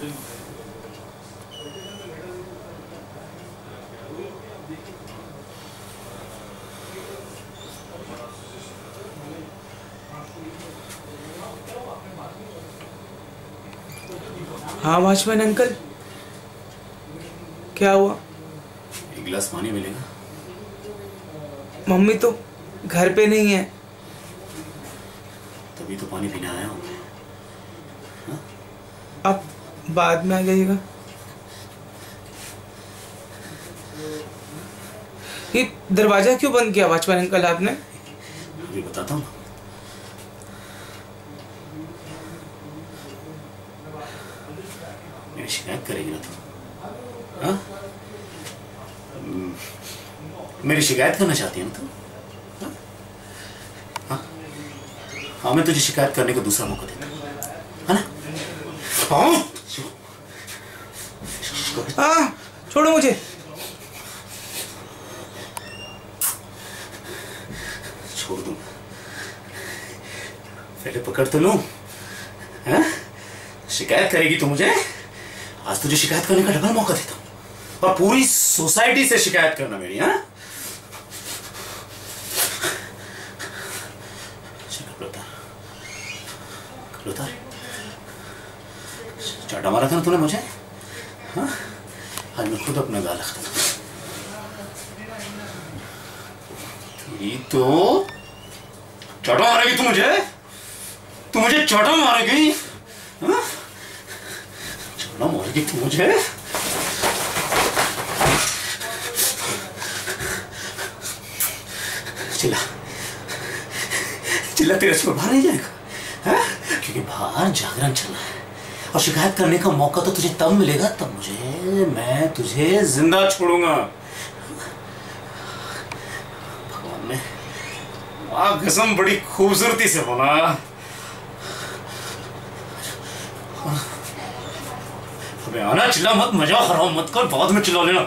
हाँ watchman uncle. क्या हुआ? एक गिलास पानी मिलेगा। मम्मी तो घर पे नहीं है। तभी तो पानी पीने आया हूँ। अब बाद में आ जाइएगा। ये दरवाज़ा क्यों बंद किया वॉचमैन अंकल आपने? अभी बताता हूँ। शिकायत करेगी ना तू। हाँ? हम्म, मेरी शिकायत करना चाहती है ना तू। हाँ? हाँ? हाँ मैं तुझे शिकायत करने का दूसरा मौका देता हूँ। है ना? हाँ? हाँ छोड़ो मुझे। छोड़ दूँ। पहले पकड़ तो लूँ। हैं? शिकायत करेगी तू मुझे। आज तुझे शिकायत करने का डबल मौका देता हूँ। और पूरी सोसाइटी से शिकायत करना मेरी हाँ? चाटा मारा था ना तूने मुझे? हाँ? आज मैं खुद अपना गाल खाता ये तो चाटा मारेगी तू मुझे। तू मुझे चाटा मारेगी। हाँ? चाटा मारेगी तू मुझे। चिल्ला। चिल्ला, तेरे से बाहर नहीं जाएगा? हाँ? क्योंकि बाहर जागरण चल रहा है। और शिकायत करने का मौका तो तुझे तब मिलेगा, तब मुझे, मैं तुझे ज़िंदा छोड़ूँगा। भगवान ने वाह कसम बड़ी खूबसूरती से बोला। अबे आना, चिल्ला मत मज़ा खराब मत कर, बाद में चिल्ला लेना।